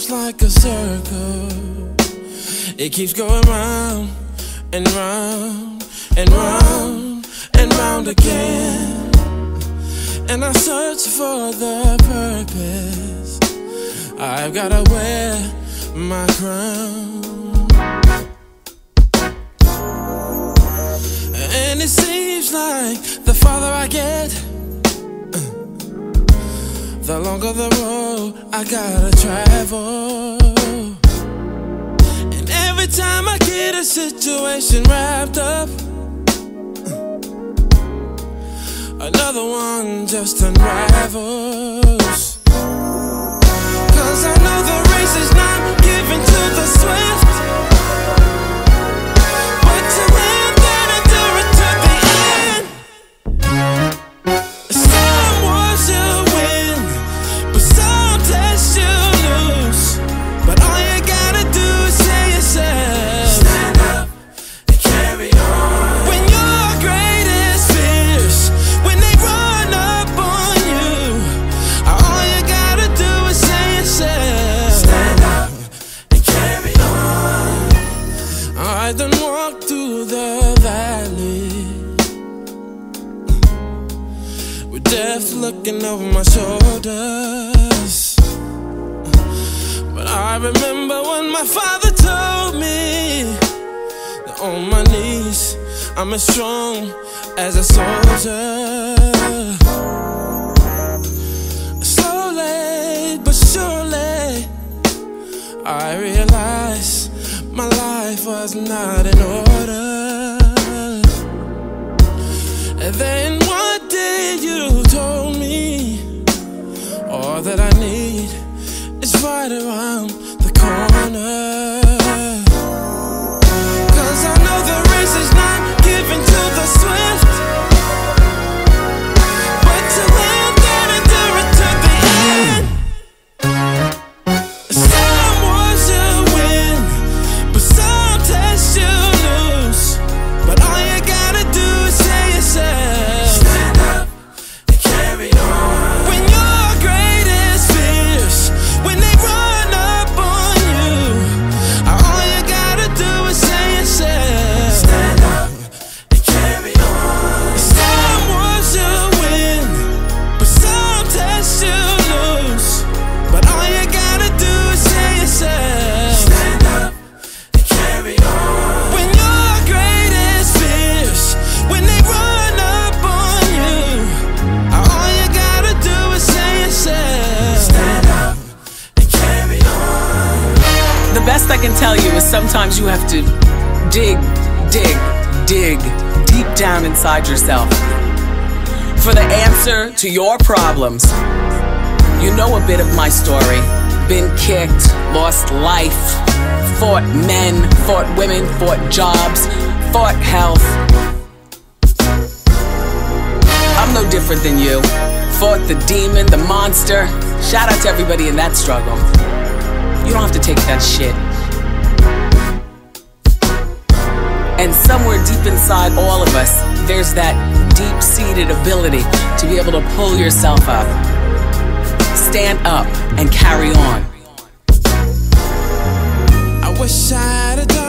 life's like a circle. It keeps going round and round and round and round again. And I search for the purpose. I've gotta wear my crown. And it seems like the farther I get the longer the road I gotta travel. And every time I get a situation wrapped up, another one just unravels. I done walked through the valley with death looking over my shoulders. But I remember when my father told me that on my knees I'm as strong as a soldier. Life was not in order. And then one day you told me all that I need is right around the corner. The best I can tell you is sometimes you have to dig, dig, dig deep down inside yourself for the answer to your problems. You know a bit of my story. Been kicked, lost life, fought men, fought women, fought jobs, fought health. I'm no different than you. Fought the demon, the monster. Shout out to everybody in that struggle. You don't have to take that shit. And somewhere deep inside all of us, there's that deep seated ability to be able to pull yourself up, stand up, and carry on. I wish I had a